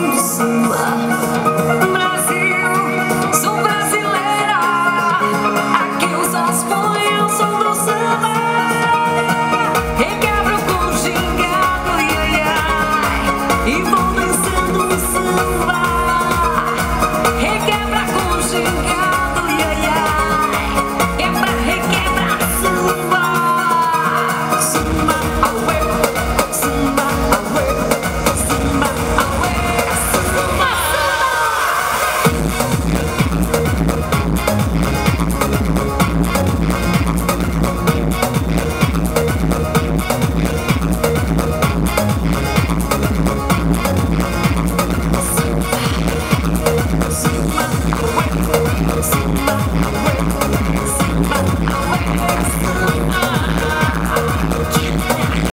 to December.